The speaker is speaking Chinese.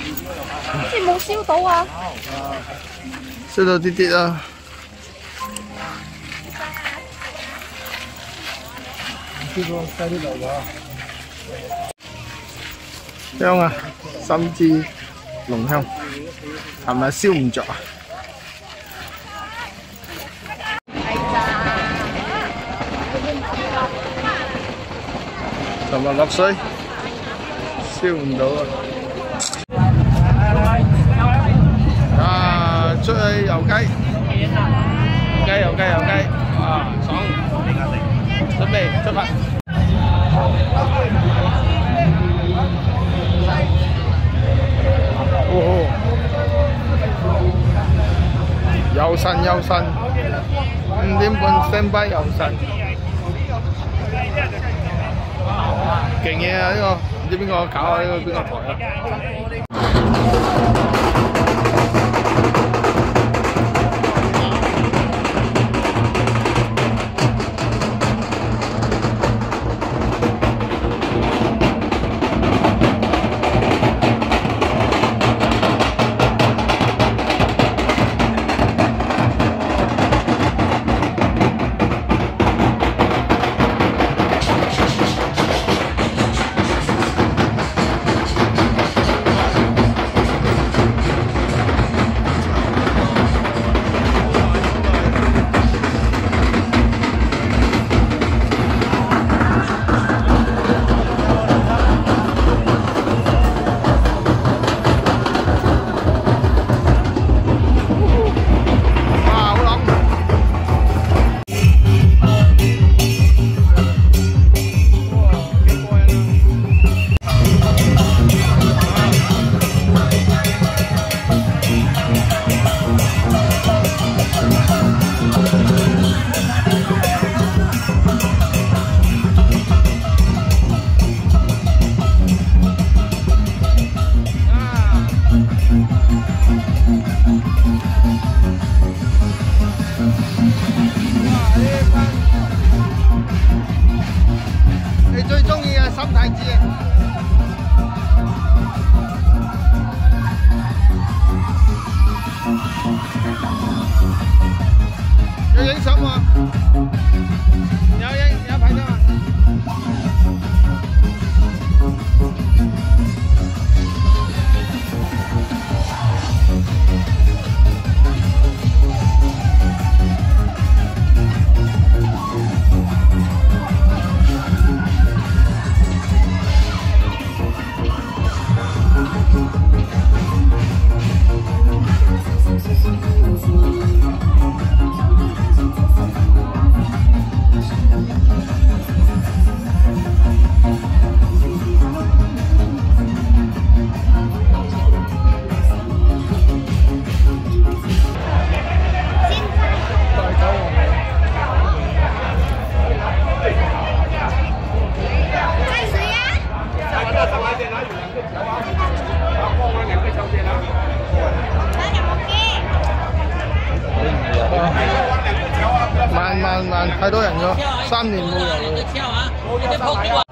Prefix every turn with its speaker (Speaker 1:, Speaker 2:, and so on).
Speaker 1: 好似冇烧到啊！
Speaker 2: 烧到啲啲啦。
Speaker 3: 呢个细啲嚟㗎。
Speaker 2: 香啊，深知浓香，系咪烧唔着啊？寻日落水，烧唔到啊！啊， 出去游雞，雞游雞游雞，啊，爽！準備出發。哦，有神有神，五點半 stand by 有神，勁嘢啊！呢個唔知邊個搞啊？呢個邊個台啊？有影相喎，慢慢慢，太多人咗，三年冇遊啦。
Speaker 4: 跳啊！我哋仆